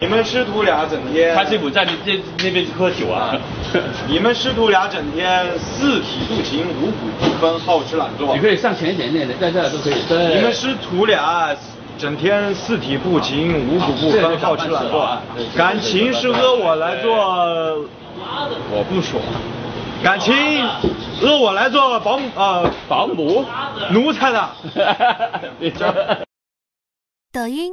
你们师徒俩整天，他这不在那那那边去喝酒啊？你们师徒俩整天四体不勤，五谷不分，好吃懒做。你可以上前一点点的，在这都可以。对，你们师徒俩整天四体不勤，五谷不分，好吃懒做。感情是饿我来做，我不说。感情饿我来做保姆啊，保姆奴才的。抖音。